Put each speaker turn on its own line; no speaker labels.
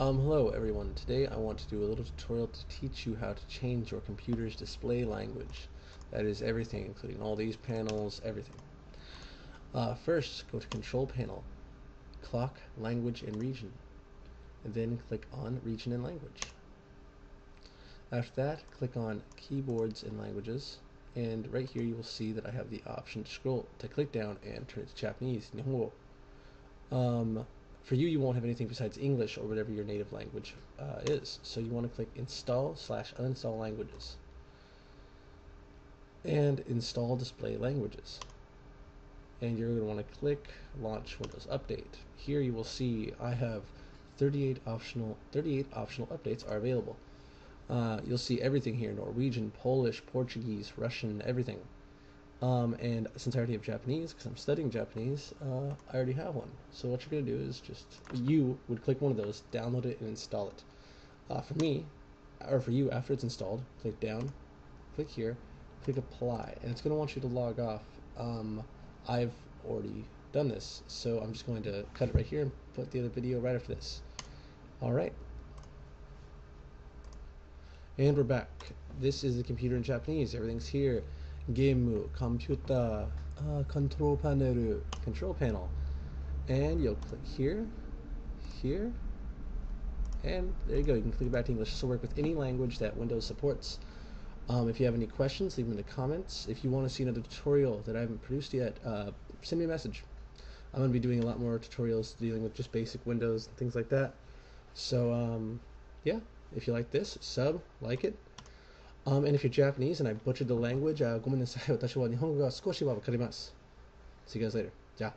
Um, hello everyone. Today I want to do a little tutorial to teach you how to change your computer's display language. That is everything, including all these panels, everything. Uh, first, go to Control Panel, Clock, Language, and Region, and then click on Region and Language. After that, click on Keyboards and Languages, and right here you will see that I have the option to scroll, to click down and turn it to Japanese, Nihongo. Um, for you, you won't have anything besides English or whatever your native language uh, is. So you want to click install slash uninstall languages and install display languages. And you're going to want to click launch Windows Update. Here you will see I have 38 optional 38 optional updates are available. Uh, you'll see everything here: Norwegian, Polish, Portuguese, Russian, everything. Um, and since I already have Japanese, because I'm studying Japanese, uh, I already have one. So what you're going to do is just, you would click one of those, download it, and install it. Uh, for me, or for you, after it's installed, click down, click here, click apply, and it's going to want you to log off. Um, I've already done this, so I'm just going to cut it right here and put the other video right after this. Alright. And we're back. This is the computer in Japanese. Everything's here. Game, computer, uh, control panel, control panel. And you'll click here, here, and there you go. You can click back to English. This will work with any language that Windows supports. Um, if you have any questions, leave them in the comments. If you want to see another tutorial that I haven't produced yet, uh, send me a message. I'm going to be doing a lot more tutorials dealing with just basic Windows and things like that. So, um, yeah, if you like this, sub, like it. Um, and if you're Japanese and I butchered the language, uh, 고민나사요. 다시 와, 니혼고가 스코시와 바카리마스. See you guys later. 자.